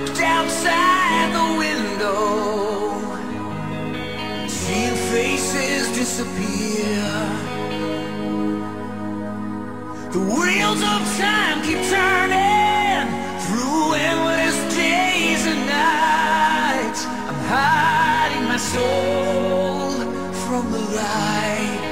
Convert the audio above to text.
looked outside the window, seeing faces disappear. The wheels of time keep turning through endless days and nights. I'm hiding my soul from the light.